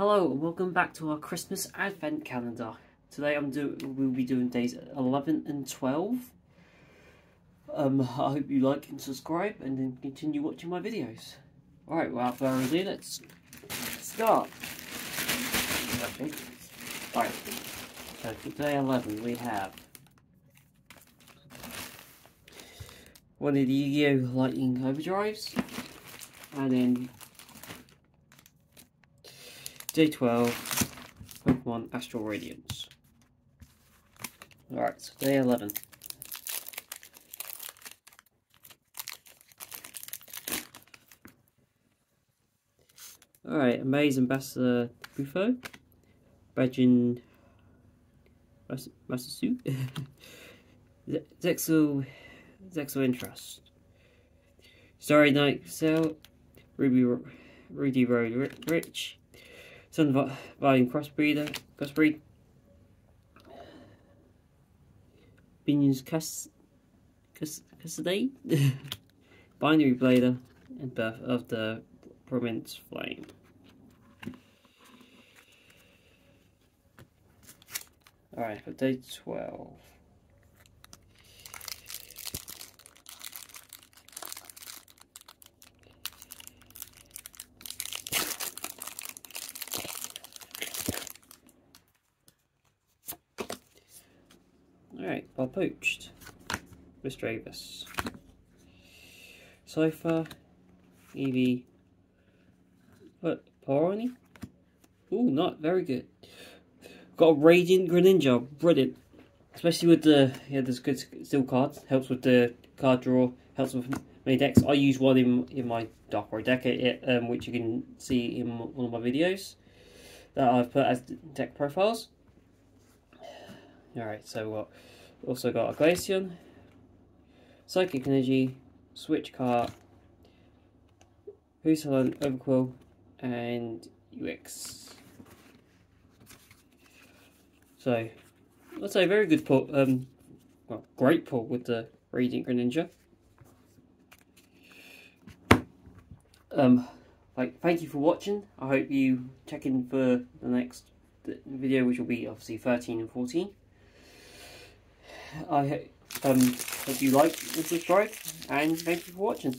Hello and welcome back to our Christmas Advent Calendar. Today I'm do we'll be doing days 11 and 12. Um, I hope you like and subscribe and then continue watching my videos. Alright, without further ado, let's start. Alright, so for day 11 we have one of the Yu-Gi-Oh! Lightning Overdrives and then Day12, Pokemon Astral Radiance. Alright, so day 11. Alright, Amaze Ambassador Bufo, Bajin Masasu, Zexel, Zexel Interest, Starry Night Cell, Ruby, Rudy Road Rich, Sun Valiant Crossbreeder, Crossbreed, Binion's Cas Cassidy, Binary Blader, and Birth of the Province Flame. Alright, for day 12. Alright, Bob Poached. Mr. Avis. Cypher, Eevee. What? Porony? Ooh, not very good. Got a Radiant Greninja. Brilliant. Especially with the, yeah, there's good still cards. Helps with the card draw. Helps with many decks. I use one in in my Darkrai deck, it, um, which you can see in one of my videos that I've put as deck profiles. Alright, so what? Uh, also got a Glaceon, Psychic Energy, Switch Cart, Hussalon, Overqwil, and Uxie. So, I'd say very good pull, um, well, great pull with the Radiant Greninja. Um, like, thank you for watching. I hope you check in for the next video, which will be obviously 13 and 14. I um, hope you like and subscribe, and thank you for watching.